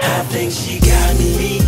I think she got me.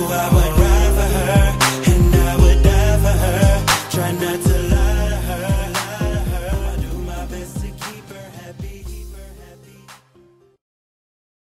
who I was.